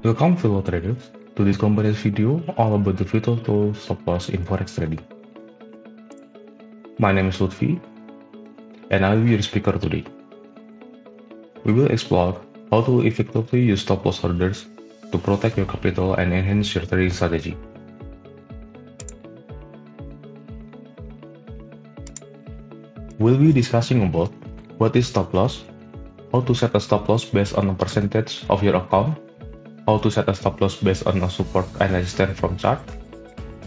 Welcome fellow traders to this company's video all about the vital tool stop loss in forex trading. My name is Lutfi and I will be your speaker today. We will explore how to effectively use stop loss orders to protect your capital and enhance your trading strategy. We'll be discussing about what is stop loss, how to set a stop loss based on a percentage of your account, how to set a stop loss based on a support and resistance from chart,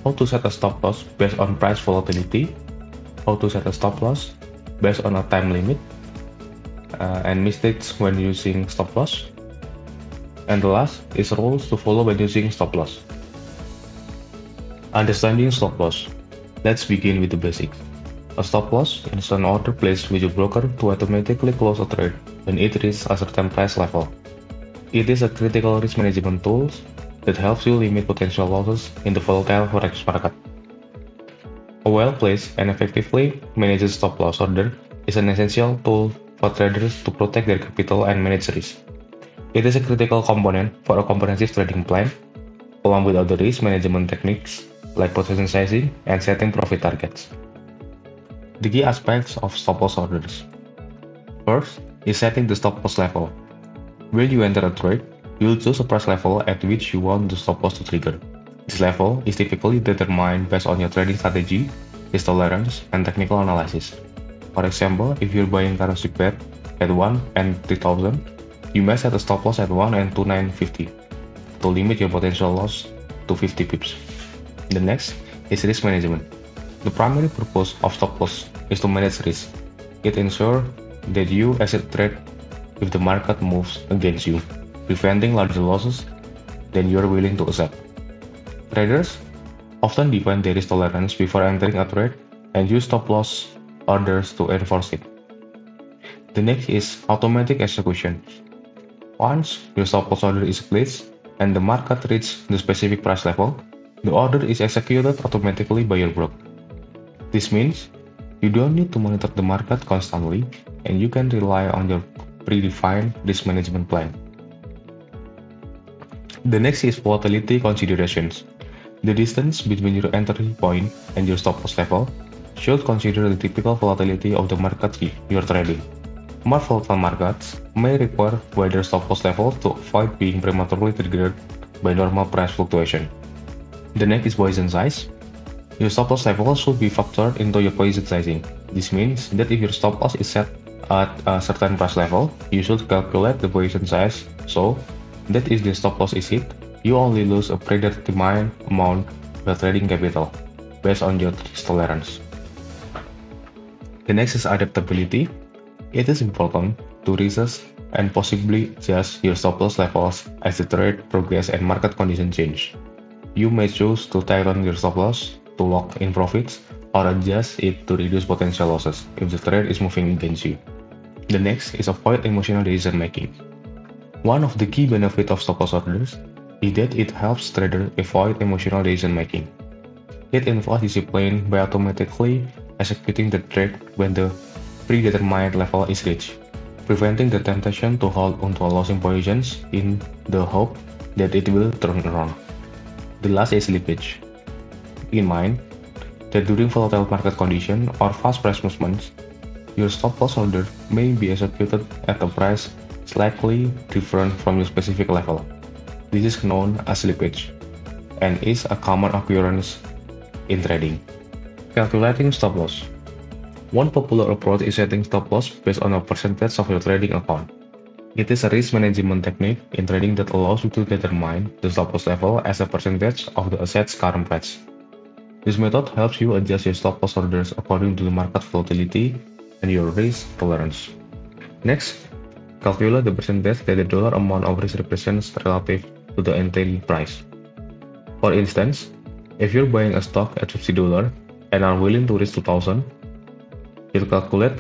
how to set a stop loss based on price volatility, how to set a stop loss based on a time limit, uh, and mistakes when using stop loss. And the last is rules to follow when using stop loss. Understanding stop loss. Let's begin with the basics. A stop loss is an order placed with your broker to automatically close a trade when it reaches a certain price level. It is a critical risk management tool that helps you limit potential losses in the volatile forex market. A well-placed and effectively managed stop loss order is an essential tool for traders to protect their capital and manage risk. It is a critical component for a comprehensive trading plan, along with other risk management techniques like position sizing and setting profit targets. The key aspects of stop loss orders. First is setting the stop loss level. When you enter a trade, you will choose a price level at which you want the stop loss to trigger. This level is typically determined based on your trading strategy, risk tolerance, and technical analysis. For example, if you're buying currency pair at 1 and 3000, you may set a stop loss at 1 and 2950 to limit your potential loss to 50 pips. The next is risk management. The primary purpose of stop loss is to manage risk. It ensures that you exit trade if the market moves against you, preventing larger losses than you are willing to accept. Traders often define their risk tolerance before entering a trade and use stop loss orders to enforce it. The next is automatic execution. Once your stop loss order is placed and the market reaches the specific price level, the order is executed automatically by your broker. This means you don't need to monitor the market constantly and you can rely on your predefined risk management plan. The next is volatility considerations. The distance between your entry point and your stop loss level should consider the typical volatility of the market you are trading. More volatile markets may require wider stop loss levels to avoid being prematurely triggered by normal price fluctuation. The next is position size. Your stop loss level should be factored into your position sizing. This means that if your stop loss is set at a certain price level, you should calculate the position size so that if the stop loss is hit, you only lose a predetermined amount of trading capital based on your tolerance. The next is adaptability. It is important to resist and possibly adjust your stop loss levels as the trade progress and market conditions change. You may choose to tighten your stop loss to lock in profits or adjust it to reduce potential losses if the trade is moving against you. The next is avoid emotional decision making. One of the key benefits of stop loss orders is that it helps traders avoid emotional decision making. It involves discipline by automatically executing the trade when the predetermined level is reached, preventing the temptation to hold onto a losing positions in the hope that it will turn around. The last is slippage. In mind that during volatile market conditions or fast price movements, your stop loss order may be executed at a price slightly different from your specific level. This is known as slippage and is a common occurrence in trading. Calculating stop loss. One popular approach is setting stop loss based on a percentage of your trading account. It is a risk management technique in trading that allows you to determine the stop loss level as a percentage of the asset's current price. This method helps you adjust your stop loss orders according to the market volatility and your risk tolerance. Next, calculate the percentage that the dollar amount of risk represents relative to the entry price. For instance, if you're buying a stock at $50 and are willing to risk 2000, you'll calculate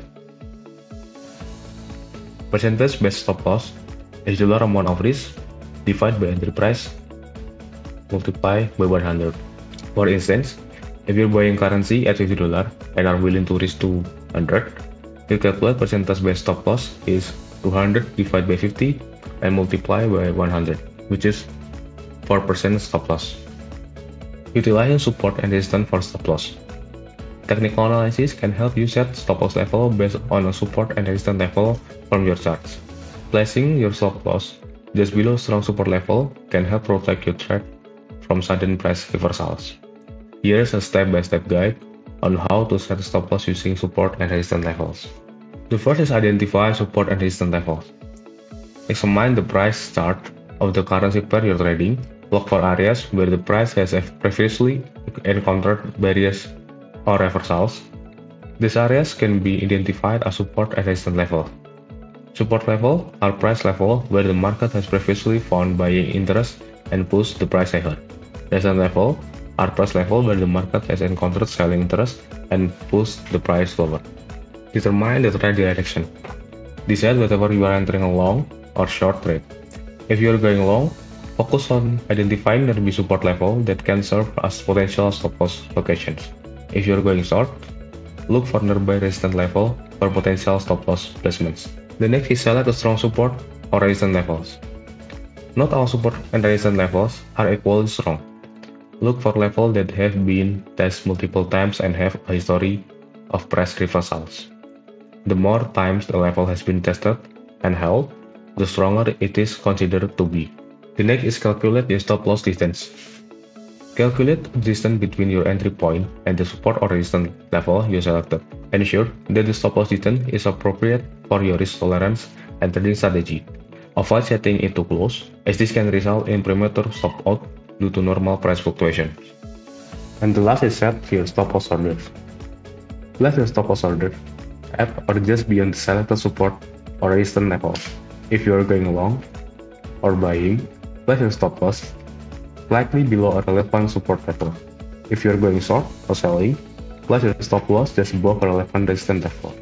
percentage based stop loss is dollar amount of risk divided by entry price multiply by 100. For instance, if you're buying currency at $50 and are willing to risk 200, you calculate percentage based stop loss is 200 divided by 50 and multiply by 100, which is 4% stop loss. Utilizing support and resistance for stop loss. Technical analysis can help you set stop loss level based on a support and resistance level from your charts. Placing your stop loss just below strong support level can help protect your trade from sudden price reversals. Here's a step-by-step -step guide on how to set stop loss using support and resistance levels. The first is identify support and resistance levels. Examine the price chart of the currency pair you're trading. Look for areas where the price has previously encountered barriers or reversals. These areas can be identified as support and resistance levels. Support level are price level where the market has previously found buying interest and pushed the price higher. Resistance level are price level where the market has encountered selling interest and pushed the price lower. Determine the trade direction. Decide whether you are entering a long or short trade. If you are going long, focus on identifying nearby support level that can serve as potential stop loss locations. If you are going short, look for nearby resistance level for potential stop loss placements. The next is select a strong support or resistance levels. Not all support and resistance levels are equally strong. Look for levels that have been tested multiple times and have a history of price reversals. The more times the level has been tested and held, the stronger it is considered to be. The next is calculate the stop loss distance. Calculate the distance between your entry point and the support or resistance level you selected. Ensure that the stop loss distance is appropriate for your risk tolerance and trading strategy. Avoid setting it too close, as this can result in premature stop out due to normal price fluctuation. And the last is set your stop loss order. Place your stop loss order at or just beyond the selected support or resistance level. If you are going long or buying, place your stop loss slightly below a relevant support level. If you're going short or selling, place your stop loss just above a relevant resistance level.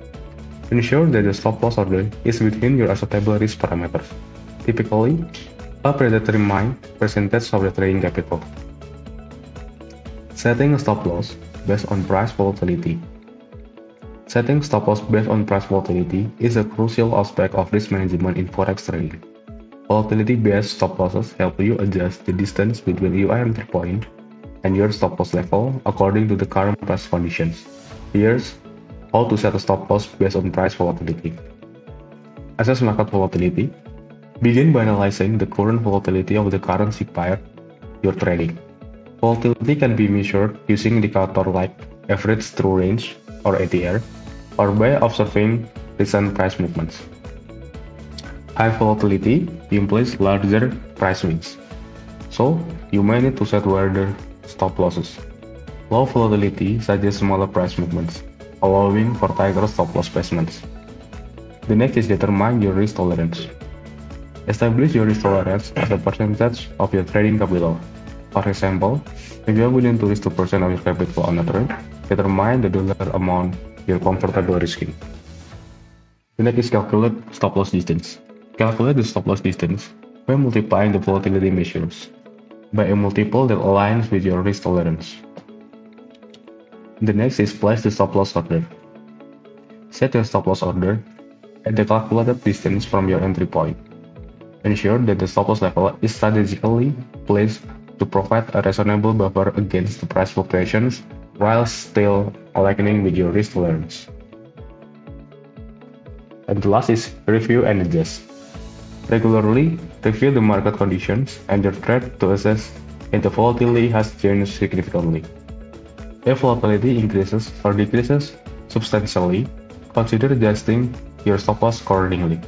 Ensure that the stop loss order is within your acceptable risk parameters. Typically, a predetermined percentage of the trading capital. Setting a stop loss based on price volatility. Setting stop loss based on price volatility is a crucial aspect of risk management in forex trading. Volatility-based stop losses help you adjust the distance between your entry point and your stop loss level according to the current price conditions. Here's how to set a stop loss based on price volatility. Assess market volatility. Begin by analyzing the current volatility of the currency pair you're trading. Volatility can be measured using indicator like average true range or ATR or by observing recent price movements. High volatility implies larger price swings, so you may need to set wider stop losses. Low volatility suggests smaller price movements, allowing for tighter stop loss placements. The next is determine your risk tolerance. Establish your tolerance as a percentage of your trading capital. For example, if you are willing to risk 2% of your capital on a trade, determine the dollar amount you're comfortable risking. The next is calculate stop loss distance. Calculate the stop loss distance by multiplying the volatility measures by a multiple that aligns with your risk tolerance. The next is place the stop loss order. Set your stop loss order at the calculated distance from your entry point. Ensure that the stop loss level is strategically placed to provide a reasonable buffer against the price fluctuations while still aligning with your risk tolerance. And the last is review and adjust. Regularly review the market conditions and your trade to assess if the volatility has changed significantly. If volatility increases or decreases substantially, consider adjusting your stop loss accordingly.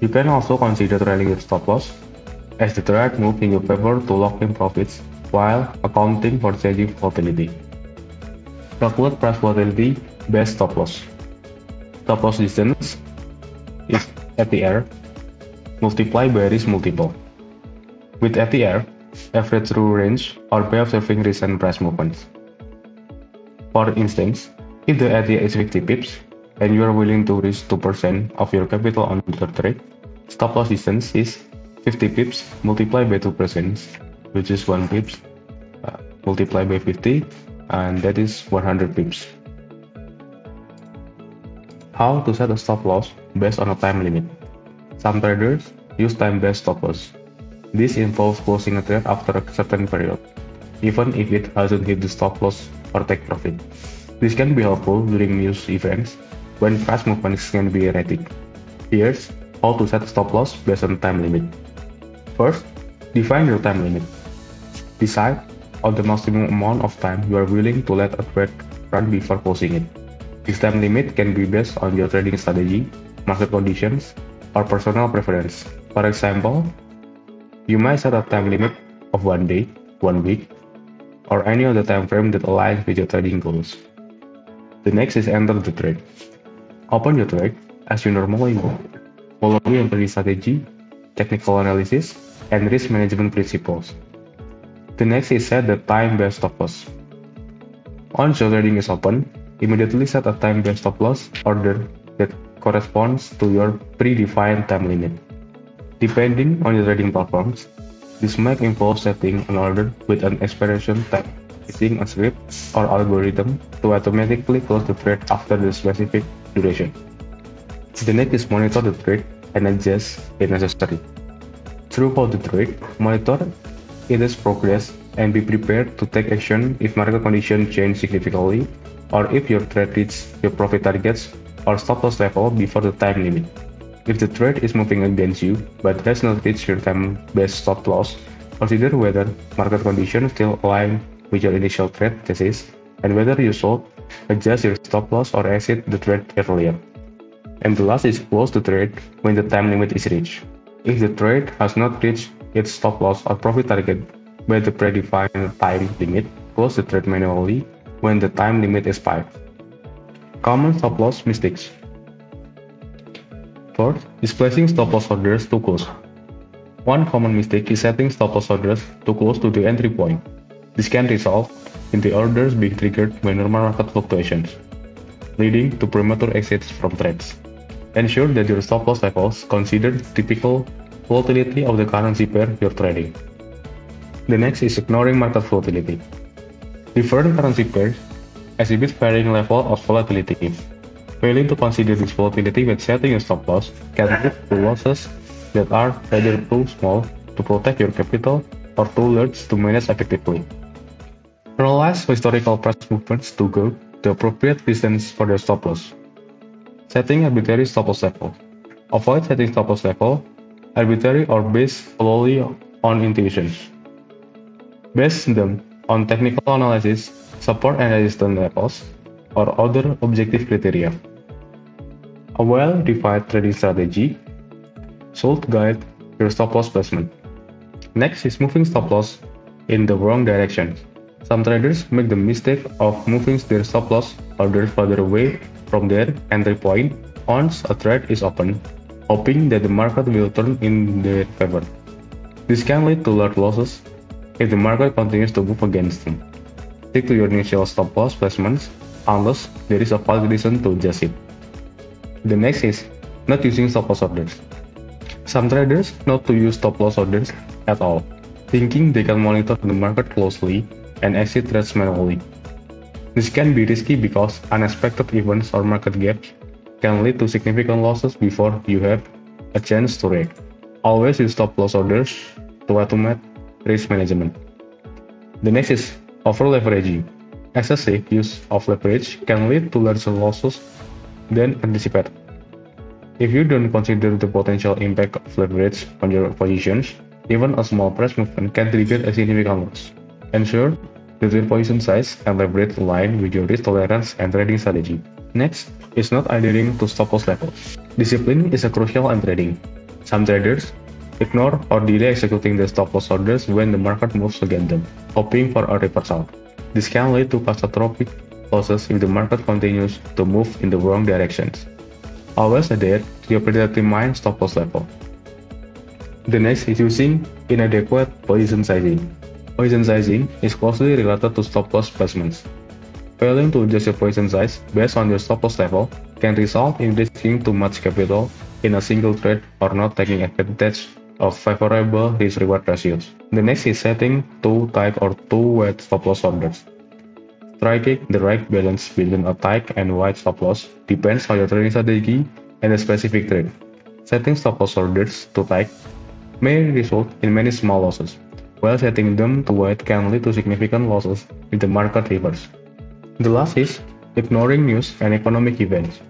You can also consider trailing your stop loss as the trade moves in your favor to lock in profits while accounting for changing volatility. Calculate price volatility based stop loss. Stop loss distance is ATR multiply by risk multiple. With ATR, average true range, or by observing recent price movements. For instance, if the ATR is 50 pips, and you are willing to risk 2% of your capital on the trade, stop loss distance is 50 pips multiplied by 2%, which is 1 pips, uh, multiplied by 50, and that is 100 pips. How to set a stop loss based on a time limit. Some traders use time-based stop loss. This involves closing a trade after a certain period, even if it hasn't hit the stop loss or take profit. This can be helpful during news events when price movements can be erratic. Here's how to set stop loss based on time limit. First, define your time limit. Decide on the maximum amount of time you are willing to let a trade run before closing it. This time limit can be based on your trading strategy, market conditions, or personal preference. For example, you might set a time limit of one day, one week, or any other time frame that aligns with your trading goals. The next is enter the trade. Open your trade as you normally would, following trading strategy, technical analysis, and risk management principles. The next is set the time-based stop loss. Once your trading is open, immediately set a time-based stop loss order that corresponds to your predefined time limit. Depending on your trading platforms, this might involve setting an order with an expiration time using a script or algorithm to automatically close the trade after the specific duration. The next is monitor the trade and adjust if necessary. Throughout the trade, monitor its progress and be prepared to take action if market conditions change significantly or if your trade reaches your profit targets or stop loss level before the time limit. If the trade is moving against you but has not reached your time-based stop loss, consider whether market conditions still align with your initial trade thesis and whether you should adjust your stop loss or exit the trade earlier. And the last is close the trade when the time limit is reached. If the trade has not reached its stop loss or profit target by the predefined time limit, close the trade manually when the time limit expires. Common stop loss mistakes. Fourth is placing stop loss orders too close. One common mistake is setting stop loss orders too close to the entry point. This can result in the orders being triggered by normal market fluctuations, leading to premature exits from trades. Ensure that your stop loss levels consider typical volatility of the currency pair you're trading. The next is ignoring market volatility. Different currency pairs exhibit varying level of volatility. Failing to consider this volatility when setting a stop loss can lead to losses that are either too small to protect your capital or too large to manage effectively. Analyze historical price movements to go the appropriate distance for the stop loss. Setting arbitrary stop loss level. Avoid setting stop loss level arbitrary or based solely on intuition. Base them on technical analysis, support and resistance levels, or other objective criteria. A well-defined trading strategy should guide your stop loss placement. Next is moving stop loss in the wrong direction. Some traders make the mistake of moving their stop loss orders further away from their entry point once a trade is open, hoping that the market will turn in their favor. This can lead to large losses if the market continues to move against them. Stick to your initial stop loss placements unless there is a valid reason to adjust it. The next is not using stop loss orders. Some traders not to use stop loss orders at all, thinking they can monitor the market closely and exit trades manually. This can be risky because unexpected events or market gaps can lead to significant losses before you have a chance to react. Always use stop loss orders to automate risk management. The next is over leveraging. Excessive use of leverage can lead to larger losses than anticipated. If you don't consider the potential impact of leverage on your positions, even a small price movement can trigger a significant loss. Ensure your position size and leverage align with your risk tolerance and trading strategy. Next is not adhering to stop loss levels. Discipline is a crucial in trading. Some traders Ignore or delay executing the stop loss orders when the market moves against them, hoping for a reversal. This can lead to catastrophic losses if the market continues to move in the wrong directions. Always adhere to your predetermined stop loss level. The next is using inadequate position sizing. Position sizing is closely related to stop loss placements. Failing to adjust your position size based on your stop loss level can result in risking too much capital in a single trade or not taking advantage of favorable risk-reward ratios. The next is setting too tight or too wide stop loss orders. Striking the right balance between a tight and wide stop loss depends on your trading strategy and the specific trade. Setting stop loss orders too tight may result in many small losses, while setting them too wide can lead to significant losses if the market reverses. The last is ignoring news and economic events.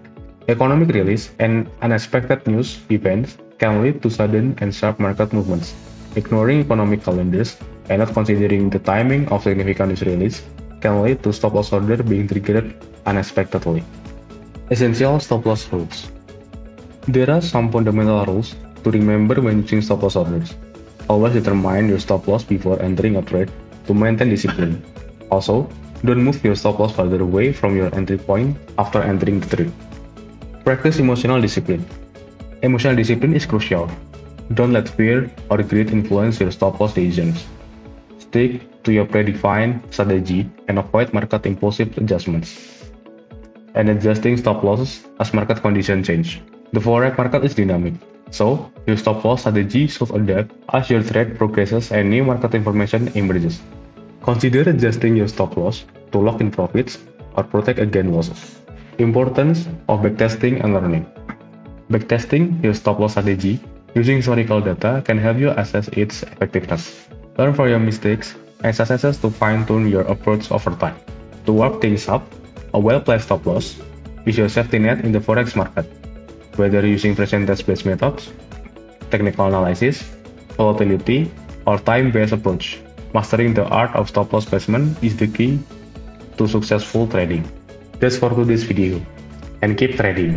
Economic release and unexpected news events can lead to sudden and sharp market movements. Ignoring economic calendars and not considering the timing of significant news release can lead to stop loss order being triggered unexpectedly. Essential stop loss rules. There are some fundamental rules to remember when using stop loss orders. Always determine your stop loss before entering a trade to maintain discipline. Also, don't move your stop loss further away from your entry point after entering the trade. Practice emotional discipline. Emotional discipline is crucial. Don't let fear or greed influence your stop loss decisions. Stick to your predefined strategy and avoid market impulsive adjustments. And adjusting stop losses as market conditions change. The forex market is dynamic, so your stop loss strategy should adapt as your trade progresses and new market information emerges. Consider adjusting your stop loss to lock in profits or protect against losses. Importance of backtesting and learning. Backtesting your stop loss strategy using historical data can help you assess its effectiveness. Learn from your mistakes and successes to fine-tune your approach over time. To work things up, a well-placed stop loss is your safety net in the forex market. Whether using percentage-based methods, technical analysis, volatility, or time-based approach, mastering the art of stop loss placement is the key to successful trading. That's for today's video, and keep trading.